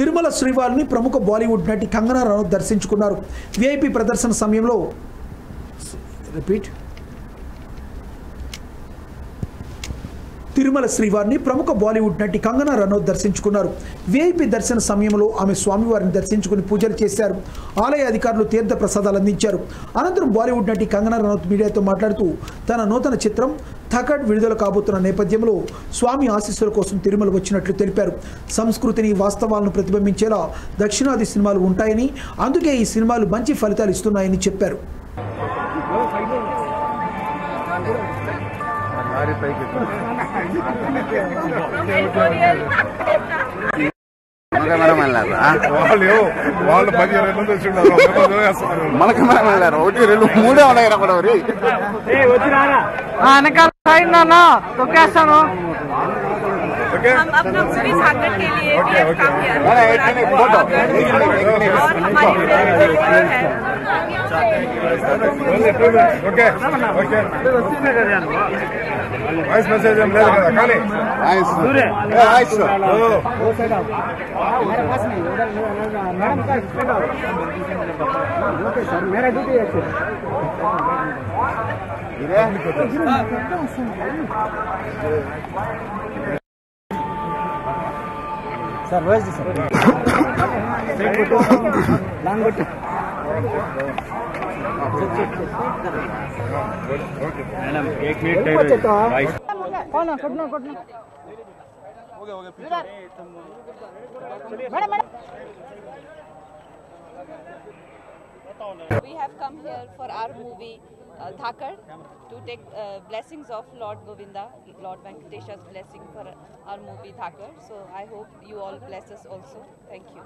తిరుమల శ్రీవారిని ప్రముఖ బాలీవుడ్ నటి కంగనా రనౌత్ దర్శించుకున్నారు. విఐపి ప్రదర్శన సమయంలో రిపీట్ తిరుమల శ్రీవారిని ప్రముఖ బాలీవుడ్ నటి కంగనా రనౌత్ దర్శించుకున్నారు. విఐపి దర్శన సమయంలో ఆమె స్వామివారిని దర్శించుకుని పూజలు చేశారు. ఆలయ అధికారులు తీర్థ ప్రసాదాలు అందించారు. అనంతరం బాలీవుడ్ నటి కంగనా రనౌత్ మీడియాతో మాట్లాడుతూ తన నూతన చిత్రం థకడ్ విడుదల కాబోతున్న నేపథ్యంలో స్వామి ఆశీస్సుల కోసం తిరుమల వచ్చినట్లు తెలిపారు. సంస్కృతిని వాస్తవాలను ప్రతిబింబించేలా దక్షిణాది సినిమాలు ఉంటాయని అందుకే ఈ సినిమాలు మంచి ఫలితాలు ఇస్తున్నాయని చెప్పారు. కెమెరా వెళ్ళారు వాళ్ళు వాళ్ళు పదిహేను మంది వచ్చి ఉన్నారు మేము వేస్తున్నారు. మన కెమెరా వెళ్ళారు ఒకటి రెండు మూడే ఉన్నాయి అక్కడ మరి వెనకాల సైడ్ నాన్న తొక్కేస్తాను ఓకే हम अपना पूरी चाहते हैं ओके ओके। वाइस मैसेज हम ले रखा खाने आइस दूर है आइस वो साइड आओ मेरे पास नहीं उधर मैडम का साइड आओ ओके सर मेरा ड्यूटी है sir sir rose sir long We have come here for our movie uh, Dhakar to take uh, blessings of Lord Govinda, Lord Venkatesha's blessing for our movie Dhakar. So I hope you all bless us also. Thank you.